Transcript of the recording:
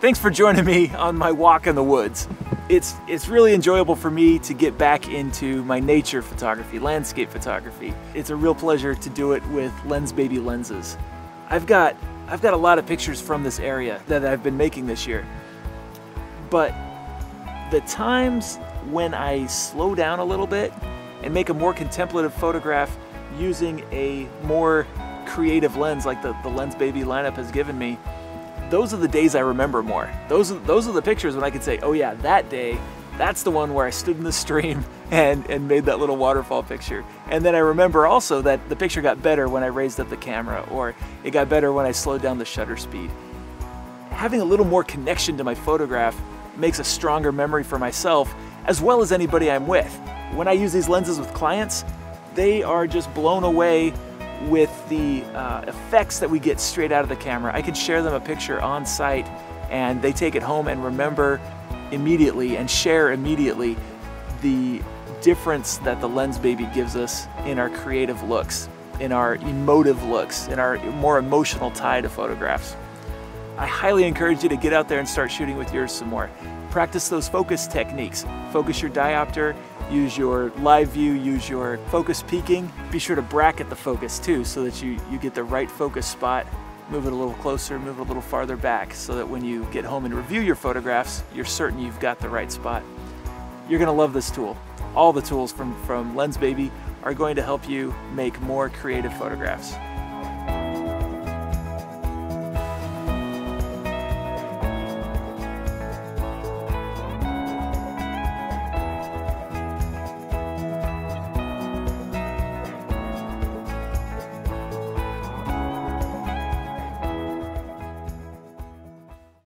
Thanks for joining me on my walk in the woods. It's, it's really enjoyable for me to get back into my nature photography, landscape photography. It's a real pleasure to do it with Lensbaby lenses. I've got, I've got a lot of pictures from this area that I've been making this year. But the times when I slow down a little bit and make a more contemplative photograph using a more creative lens like the, the Lensbaby lineup has given me, those are the days I remember more. Those are, those are the pictures when I can say, oh yeah, that day, that's the one where I stood in the stream and, and made that little waterfall picture. And then I remember also that the picture got better when I raised up the camera or it got better when I slowed down the shutter speed. Having a little more connection to my photograph makes a stronger memory for myself as well as anybody I'm with. When I use these lenses with clients, they are just blown away with the uh, effects that we get straight out of the camera. I can share them a picture on site and they take it home and remember immediately and share immediately the difference that the Lensbaby gives us in our creative looks, in our emotive looks, in our more emotional tie to photographs. I highly encourage you to get out there and start shooting with yours some more. Practice those focus techniques. Focus your diopter, use your live view, use your focus peaking. Be sure to bracket the focus too so that you, you get the right focus spot. Move it a little closer, move it a little farther back so that when you get home and review your photographs, you're certain you've got the right spot. You're gonna love this tool. All the tools from, from Lensbaby are going to help you make more creative photographs.